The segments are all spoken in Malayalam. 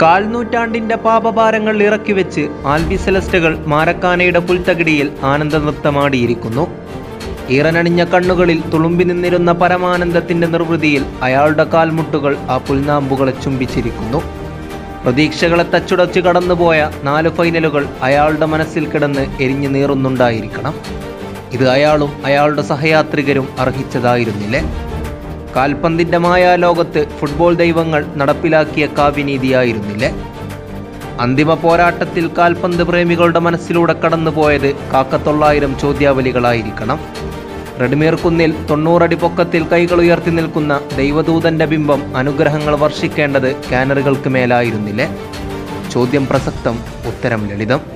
കാൽനൂറ്റാണ്ടിന്റെ പാപഭാരങ്ങൾ ഇറക്കി വെച്ച് ആൽബി സെലസ്റ്റകൾ മാരക്കാനയുടെ പുൽത്തകിടിയിൽ ആനന്ദ നൃത്തമാടിയിരിക്കുന്നു ഈറനണിഞ്ഞ കണ്ണുകളിൽ തുളുമ്പി നിന്നിരുന്ന പരമാനന്ദത്തിന്റെ നിർവൃതിയിൽ അയാളുടെ കാൽമുട്ടുകൾ ആ പുൽനാമ്പുകളെ ചുംബിച്ചിരിക്കുന്നു. പ്രതീക്ഷകളെ തച്ചുടച്ചു കടന്നുപോയ നാല് ഫൈനലുകൾ അയാളുടെ മനസ്സിൽ കിടന്ന് എരിഞ്ഞു നീറുന്നുണ്ടായിരിക്കണം. ഇത് അയാളും അയാളുടെ സഹയാത്രികരും അർഹിച്ചതായിരുന്നില്ലേ? കാൽപന്തിന്റെ മായാലോകത്ത് ഫുട്ബോൾ ദൈവങ്ങൾ നടപ്പിലാക്കിയ കാവ്യനീതിയായിരുന്നില്ലേ? അന്തിമ പോരാട്ടത്തിൽ കാൽപന്ത് പ്രേമികളുടെ മനസ്സിലൂടെ കടന്നുപോയത് കാക്കത്തൊള്ളായിരം ചോദ്യാവലികളായിരിക്കണം. റെഡ്മീർ കുന്നിൽ തൊണ്ണൂറടി പൊക്കത്തിൽ കൈകൾ ഉയർത്തി നിൽക്കുന്ന ദൈവദൂതന്റെ ബിംബം അനുഗ്രഹങ്ങൾ വർഷിക്കേണ്ടത് കാനറുകൾക്ക് മേലായിരുന്നില്ലേ? ചോദ്യം പ്രസക്തം ഉത്തരം ലളിതം.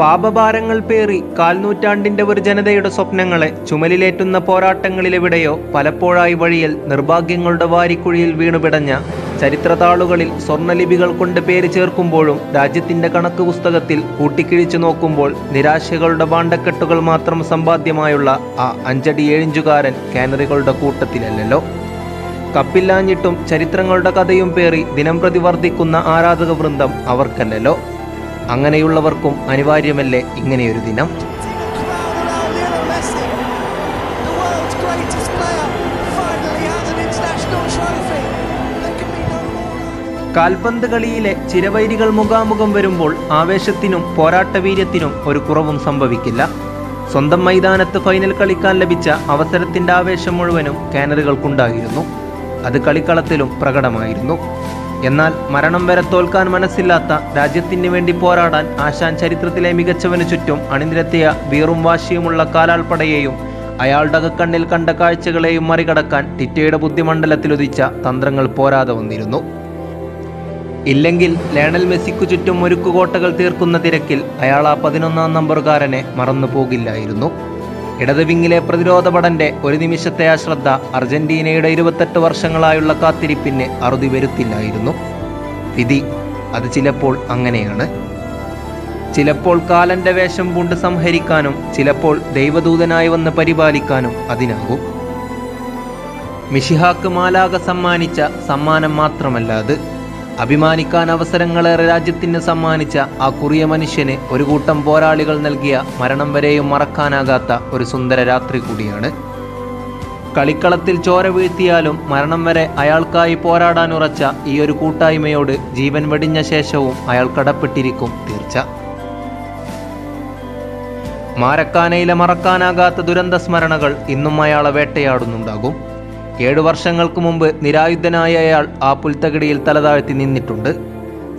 പാപഭാരങ്ങൾ പേറി കാൽനൂറ്റാണ്ടിന്റെ ഒരു ജനതയുടെ സ്വപ്നങ്ങളെ ചുമലിലേറ്റുന്ന പോരാട്ടങ്ങളിലെവിടെയോ പലപ്പോഴായി വഴിയിൽ നിർഭാഗ്യങ്ങളുടെ വാരിക്കുഴിയിൽ വീണുപിടഞ്ഞ ചരിത്രതാളുകളിൽ സ്വർണലിപികൾ കൊണ്ട് പേര് ചേർക്കുമ്പോഴും രാജ്യത്തിന്റെ കണക്ക് പുസ്തകത്തിൽ കൂട്ടിക്കിഴിച്ചു നോക്കുമ്പോൾ നിരാശകളുടെ ബാണ്ടക്കെട്ടുകൾ മാത്രം സമ്പാദ്യമായുള്ള ആ അഞ്ചടി ഏഴിഞ്ചുകാരൻ കാനറികളുടെ കൂട്ടത്തിലല്ലല്ലോ. കപ്പില്ലാഞ്ഞിട്ടും ചരിത്രങ്ങളുടെ കഥയും പേറി ദിനംപ്രതി വർദ്ധിക്കുന്ന ആരാധക വൃന്ദം അവർക്കല്ലല്ലോ. അങ്ങനെയുള്ളവർക്കും അനിവാര്യമല്ലേ ഇങ്ങനെയൊരു ദിനം. കാൽപന്ത് കളിയിലെ ചിരവൈരികൾ മുഖാമുഖം വരുമ്പോൾ ആവേശത്തിനും പോരാട്ടവീര്യത്തിനും ഒരു കുറവും സംഭവിക്കില്ല. സ്വന്തം മൈതാനത്ത് ഫൈനൽ കളിക്കാൻ ലഭിച്ച അവസരത്തിന്റെ ആവേശം മുഴുവനും കാനറുകൾക്കുണ്ടായിരുന്നു. അത് കളിക്കളത്തിലും പ്രകടമായിരുന്നു. എന്നാൽ മരണം വരെ തോൽക്കാൻ മനസ്സില്ലാത്ത രാജ്യത്തിന് വേണ്ടി പോരാടാൻ ആശാൻ ചരിത്രത്തിലെ മികച്ചവന് ചുറ്റും അണിനിരത്തിയ വീറും വാശിയുമുള്ള കാലാൾപ്പടയെയും അയാളുടെ കണ്ണിൽ കണ്ട കാഴ്ചകളെയും മറികടക്കാൻ ടിറ്റയുടെ ബുദ്ധിമണ്ഡലത്തിലുദിച്ച തന്ത്രങ്ങൾ പോരാതെ വന്നിരുന്നു. ഇല്ലെങ്കിൽ ലേണൽ മെസ്സിക്കു ചുറ്റും ഒരുക്കുകോട്ടകൾ തീർക്കുന്ന തിരക്കിൽ അയാൾ ആ പതിനൊന്നാം നമ്പറുകാരനെ മറന്നു പോകില്ലായിരുന്നു ഇടത് വിങ്ങിലെ പ്രതിരോധ പടന്റെ ഒരു നിമിഷത്തെ അശ്രദ്ധ അർജന്റീനയുടെ ഇരുപത്തെട്ട് വർഷങ്ങളായുള്ള കാത്തിരിപ്പിന് അറുതി വരുത്തില്ലായിരുന്നു. വിധി അത് ചിലപ്പോൾ അങ്ങനെയാണ്. ചിലപ്പോൾ കാലന്റെ വേഷം പൂണ്ട് സംഹരിക്കാനും ചിലപ്പോൾ ദൈവദൂതനായി വന്ന് പരിപാലിക്കാനും അതിനാകും. മിഷിഹാക്ക് മാലാക സമ്മാനിച്ച സമ്മാനം മാത്രമല്ല അത്. അഭിമാനിക്കാൻ അവസരങ്ങളേറെ രാജ്യത്തിന് സമ്മാനിച്ച ആ കുറിയ മനുഷ്യന് ഒരു കൂട്ടം പോരാളികൾ നൽകിയ മരണം വരെയും മറക്കാനാകാത്ത ഒരു സുന്ദര രാത്രി കൂടിയാണ്. കളിക്കളത്തിൽ ചോര വീഴ്ത്തിയാലും മരണം വരെ അയാൾക്കായി പോരാടാൻ ഉറച്ച ഈ ഒരു കൂട്ടായ്മയോട് ജീവൻ വെടിഞ്ഞ ശേഷവും അയാൾ കടപ്പെട്ടിരിക്കും തീർച്ച. മാരക്കാനയിലെ മറക്കാനാകാത്ത ദുരന്ത സ്മരണകൾ ഇന്നും അയാളെ വേട്ടയാടുന്നുണ്ടാകും. ഏഴു വർഷങ്ങൾക്ക് മുമ്പ് നിരായുധനായ അയാൾ ആ പുൽത്തകിടിയിൽ തലതാഴ്ത്തി നിന്നിട്ടുണ്ട്.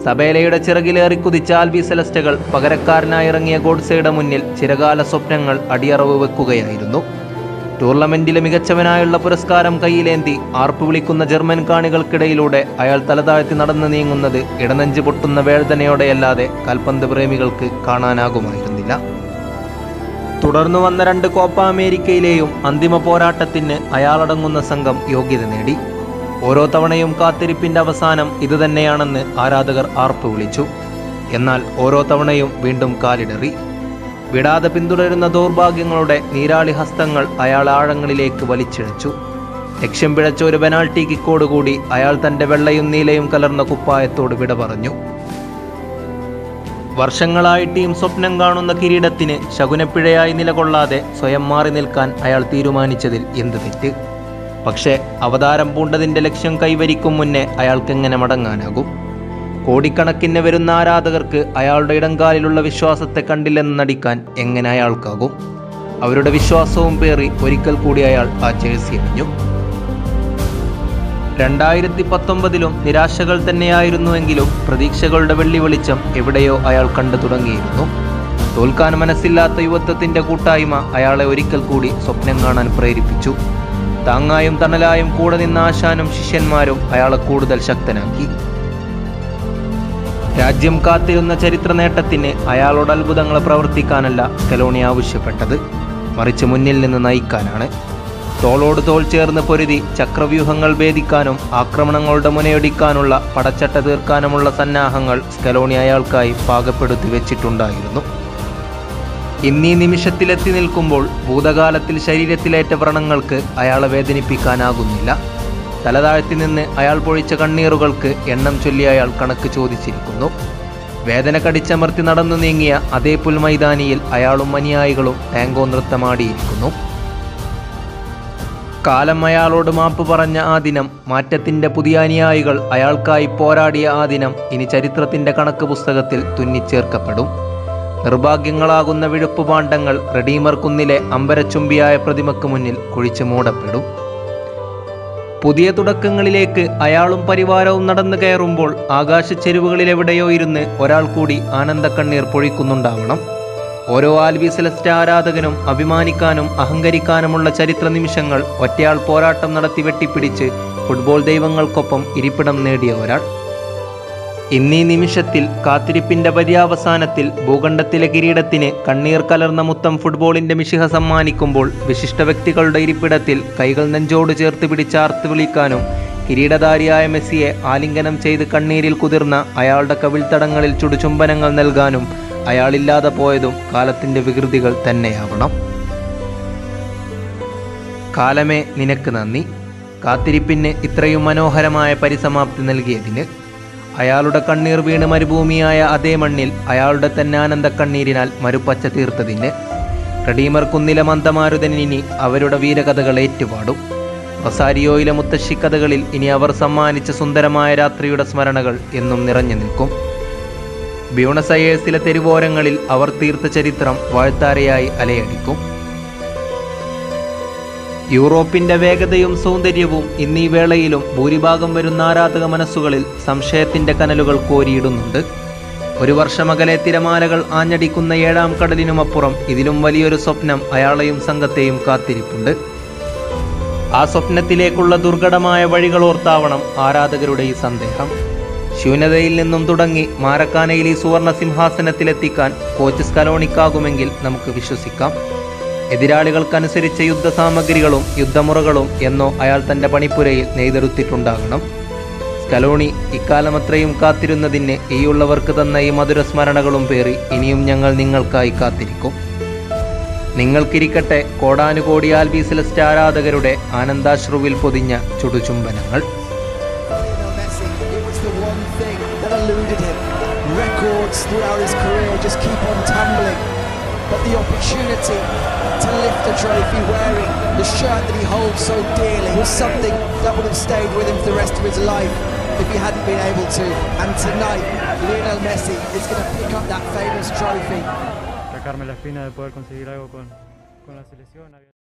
സബേലയുടെ ചിറകിലേറി കുതിച്ച ആൽബി സെലസ്റ്റകൾ പകരക്കാരനായി ഇറങ്ങിയ ഗോഡ്സയുടെ മുന്നിൽ ചിരകാല സ്വപ്നങ്ങൾ അടിയറവ് വെക്കുകയായിരുന്നു. ടൂർണമെന്റിലെ മികച്ചവനായുള്ള പുരസ്കാരം കയ്യിലേന്തി ആർപ്പ് വിളിക്കുന്ന ജർമ്മൻ കാണികൾക്കിടയിലൂടെ അയാൾ തലതാഴ്ത്തി നടന്നു നീങ്ങുന്നത് ഇടനെഞ്ച് പൊട്ടുന്ന വേദനയോടെയല്ലാതെ കാൽപന്ത് പ്രേമികൾക്ക് കാണാനാകുമായിരുന്നില്ല. തുടർന്നു വന്ന രണ്ട് കോപ്പ അമേരിക്കയിലെയും അന്തിമ പോരാട്ടത്തിന് അയാളടങ്ങുന്ന സംഘം യോഗ്യത നേടി. ഓരോ തവണയും കാത്തിരിപ്പിന്റെ അവസാനം ഇതുതന്നെയാണെന്ന് ആരാധകർ ആർപ്പ് വിളിച്ചു. എന്നാൽ ഓരോ തവണയും വീണ്ടും കാലിടറി. വിടാതെ പിന്തുടരുന്ന ദൗർഭാഗ്യങ്ങളുടെ നീരാളി ഹസ്തങ്ങൾ അയാൾ ആഴങ്ങളിലേക്ക് വലിച്ചിഴച്ചു. ലക്ഷ്യം പിഴച്ച ഒരു പെനാൾട്ടി കിക്കോടുകൂടി അയാൾ തന്റെ വെള്ളയും നീലയും കലർന്ന കുപ്പായത്തോട് വിട പറഞ്ഞു വർഷങ്ങളായി ടീം സ്വപ്നം കാണുന്ന കിരീടത്തിന് ശകുനപ്പിഴയായി നിലകൊള്ളാതെ സ്വയം മാറി നിൽക്കാൻ അയാൾ തീരുമാനിച്ചതിൽ എന്ത് തെറ്റ്? പക്ഷേ അവതാരം പൂണ്ടതിന്റെ ലക്ഷ്യം കൈവരിക്കും മുന്നേ അയാൾക്കെങ്ങനെ മടങ്ങാനാകും? കോടിക്കണക്കിന് വരുന്ന ആരാധകർക്ക് അയാളുടെ ഇടങ്കാലിലുള്ള വിശ്വാസത്തെ കണ്ടില്ലെന്ന് നടിക്കാൻ എങ്ങനെ അയാൾക്കാകും? അവരുടെ വിശ്വാസവും പേറി ഒരിക്കൽ കൂടി അയാൾ ആ ചേഴ്സി അണിഞ്ഞു. രണ്ടായിരത്തി പത്തൊമ്പതിലും നിരാശകൾ തന്നെയായിരുന്നുവെങ്കിലും പ്രതീക്ഷകളുടെ വെള്ളി വെളിച്ചം എവിടെയോ അയാൾ കണ്ടു തുടങ്ങിയിരുന്നു. തോൽക്കാൻ മനസ്സില്ലാത്ത യുവത്വത്തിന്റെ കൂട്ടായ്മ അയാളെ ഒരിക്കൽ കൂടി സ്വപ്നം കാണാൻ പ്രേരിപ്പിച്ചു. താങ്ങായും തണലായും കൂടെ നിന്ന ആശാനും ശിഷ്യന്മാരും അയാളെ കൂടുതൽ ശക്തനാക്കി. രാജ്യം കാത്തിരുന്ന ചരിത്ര നേട്ടത്തിന് അയാളോട് അത്ഭുതങ്ങൾ പ്രവർത്തിക്കാനല്ല സ്കലോണി ആവശ്യപ്പെട്ടത്. മറിച്ച് മുന്നിൽ നിന്ന് നയിക്കാനാണ്. തോളോട് തോൾ ചേർന്ന് പൊരുതി ചക്രവ്യൂഹങ്ങൾ ഭേദിക്കാനും ആക്രമണങ്ങളുടെ മുനയൊടിക്കാനുള്ള പടച്ചട്ട തീർക്കാനുമുള്ള സന്നാഹങ്ങൾ സ്കലോണി അയാൾക്കായി പാകപ്പെടുത്തി വെച്ചിട്ടുണ്ടായിരുന്നു. ഇന്നീ നിമിഷത്തിലെത്തി നിൽക്കുമ്പോൾ ഭൂതകാലത്തിൽ ശരീരത്തിലേറ്റ വ്രണങ്ങൾക്ക് അയാളെ വേദനിപ്പിക്കാനാകുന്നില്ല. തലതാഴ്ത്തി നിന്ന് അയാൾ പൊഴിച്ച കണ്ണീറുകൾക്ക് എണ്ണം ചൊല്ലി അയാൾ കണക്ക് ചോദിച്ചിരിക്കുന്നു. വേദന കടിച്ചമർത്തി നടന്നു നീങ്ങിയ അതേ പുൽമൈതാനിയിൽ അയാളും അനുയായികളും ടാങ്കോ നൃത്തമാടിയിരിക്കുന്നു കാലം അയാളോട് മാപ്പ് പറഞ്ഞ ആ ദിനം മാറ്റത്തിന്റെ പുതിയ അനുയായികൾ അയാൾക്കായി പോരാടിയ ആ ദിനം ഇനി ചരിത്രത്തിന്റെ കണക്ക് പുസ്തകത്തിൽ തുന്നിച്ചേർക്കപ്പെടും. നിർഭാഗ്യങ്ങളാകുന്ന വിഴുപ്പ് പാണ്ഡങ്ങൾ റെഡീമർ കുന്നിലെ അമ്പരച്ചുംബിയായ പ്രതിമക്ക് മുന്നിൽ കുഴിച്ചു മൂടപ്പെടും. പുതിയ തുടക്കങ്ങളിലേക്ക് അയാളും പരിവാരവും നടന്നു കയറുമ്പോൾ ആകാശച്ചെരുവുകളിലെവിടെയോ ഇരുന്ന് ഒരാൾ കൂടി ആനന്ദക്കണ്ണീർ പൊഴിക്കുന്നുണ്ടാവണം. ഓരോ ആൽബി സെലസ്റ്റ ആരാധകനും അഭിമാനിക്കാനും അഹങ്കരിക്കാനുമുള്ള ചരിത്ര നിമിഷങ്ങൾ ഒറ്റയാൾ പോരാട്ടം നടത്തി വെട്ടിപ്പിടിച്ച് ഫുട്ബോൾ ദൈവങ്ങൾക്കൊപ്പം ഇരിപ്പിടം നേടിയ ഒരാൾ. ഇന്നീ നിമിഷത്തിൽ കാത്തിരിപ്പിന്റെ പര്യാവസാനത്തിൽ ഭൂഖണ്ഡത്തിലെ കിരീടത്തിന് കണ്ണീർ കലർന്ന മുത്തം ഫുട്ബോളിന്റെ മിശിഹ സമ്മാനിക്കുമ്പോൾ വിശിഷ്ട വ്യക്തികളുടെ ഇരിപ്പിടത്തിൽ കൈകൾ നെഞ്ചോട് ചേർത്ത് പിടിച്ചാർത്ത് വിളിക്കാനും കിരീടധാരിയായ മെസ്സിയെ ആലിംഗനം ചെയ്ത് കണ്ണീരിൽ കുതിർന്ന അയാളുടെ കവിൾത്തടങ്ങളിൽ ചുടുചുംബനങ്ങൾ നൽകാനും അയാളില്ലാതെ പോയതും കാലത്തിന്റെ വികൃതികൾ തന്നെയാവണം. കാലമേ നിനക്ക് നന്ദി. കാത്തിരിപ്പിന് ഇത്രയും മനോഹരമായ പരിസമാപ്തി നൽകിയതിന് അയാളുടെ കണ്ണീർ വീണ് മരുഭൂമിയായ അതേ മണ്ണിൽ അയാളുടെ തന്നെ ആനന്ദ കണ്ണീരിനാൽ മരുപ്പച്ച തീർത്തതിന് റെഡീമർ കുന്നിലെ മന്ദമാരുതനിനി അവരുടെ വീരകഥകൾ ഏറ്റുപാടും. റൊസാരിയോയിലെ മുത്തശ്ശിക്കഥകളിൽ ഇനി അവർ സമ്മാനിച്ച സുന്ദരമായ രാത്രിയുടെ സ്മരണകൾ എന്നും നിറഞ്ഞു നിൽക്കും. ബ്യൂണസ് അയേഴ്സിലെ തെരുവോരങ്ങളിൽ അവർ തീർത്ത ചരിത്രം വാഴ്ത്താരയായി അലയടിക്കും. യൂറോപ്പിന്റെ വേഗതയും സൗന്ദര്യവും ഇന്നീ വേളയിലും ഭൂരിഭാഗം വരുന്ന ആരാധക മനസ്സുകളിൽ സംശയത്തിന്റെ കനലുകൾ കോരിയിടുന്നുണ്ട്. ഒരു വർഷമകലെ തിരമാലകൾ ആഞ്ഞടിക്കുന്ന ഏഴാം കടലിനുമപ്പുറം ഇതിലും വലിയൊരു സ്വപ്നം അയാളെയും സംഘത്തെയും കാത്തിരിപ്പുണ്ട്. ആ സ്വപ്നത്തിലേക്കുള്ള ദുർഘടമായ വഴികളോർത്താവണം ആരാധകരുടെ ഈ സന്ദേഹം. ശൂന്യതയിൽ നിന്നും തുടങ്ങി മാരക്കാനയിൽ ഈ സുവർണ സിംഹാസനത്തിലെത്തിക്കാൻ കോച്ച് സ്കലോണിക്കാകുമെങ്കിൽ നമുക്ക് വിശ്വസിക്കാം. എതിരാളികൾക്കനുസരിച്ച യുദ്ധസാമഗ്രികളും യുദ്ധമുറകളും എന്നോ അയാൾ തന്റെ പണിപ്പുരയിൽ നെയ്തെടുത്തിട്ടുണ്ടാകണം. സ്കലോണി ഇക്കാലമത്രയും കാത്തിരുന്നതിന് ഈയുള്ളവർക്ക് തന്ന ഈ മധുര സ്മരണകളും പേറി ഇനിയും ഞങ്ങൾ നിങ്ങൾക്കായി കാത്തിരിക്കും. നിങ്ങൾക്കിരിക്കട്ടെ കോടാനുകോടി ആൽബി സെലസ്റ്റ് ആരാധകരുടെ ആനന്ദാശ്രുവിൽ പൊതിഞ്ഞ ചുടുചുംബനങ്ങൾ. Throughout his career just keep on tumbling. But the opportunity to lift a trophy wearing the shirt that he holds so dearly was something that would have stayed with him for the rest of his life if he hadn't been able to. And tonight, Lionel Messi is going to pick up that famous trophy.